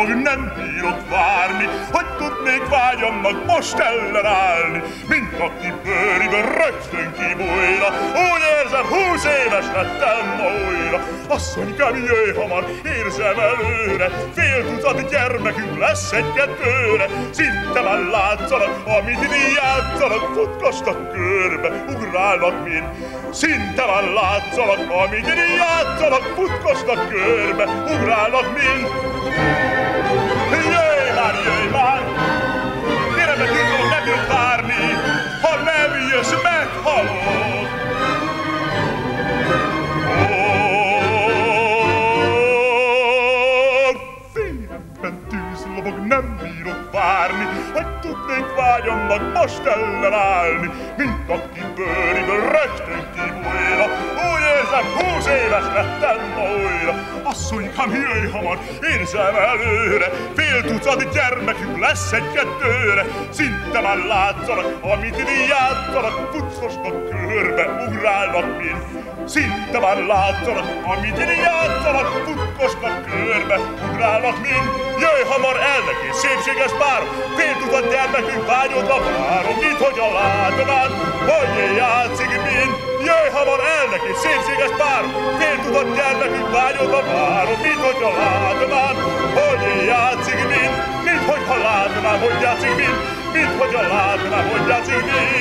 lobog, nem bírok várni, hogy tudnék vágyamnak most ellenállni, mint aki bőriből rögtön kibújna, úgy érzem, húsz éves lettem újra. Asszonykám, jöjj hamar, érzem előre, fél tucat gyermekünk lesz egy-kettőre, szinte már látszanak, amit idén játszanak, futkostak körbe, ugrálnak mind, szinte már látszanak, amit idén játszanak, futkostak körbe, ugrálnak mind. Lobog, nem bírok várni, hogy tudnék vágyamnak most ellenállni, mint aki bőriből rögtön kibújna, úgy érzem, húsz éves lettem újra. Asszonykám, jöjj hamar, érzem előre, fél tucat gyermekünk lesz egy-kettőre, szinte már látszanak, amit idén játszanak, futkosnak körbe, ugrálnak mind. Szinte már látszanak, amit idén játszanak, körbe, ugrálnak mind. Jöjj hamar el neki, szépséges pár, fél tucat gyermekünk vágyodva várom, mit hogy a látomány, hogy játszik mind. Jöjj hamar el neki, szépséges pár, fél tudat gyermekünk vágyodva várom, mint hogy a látomány, hogy játszik mind. Mint hogy a látomány, hogy játszik mind. Mint hogy a látomány, hogy játszik mind.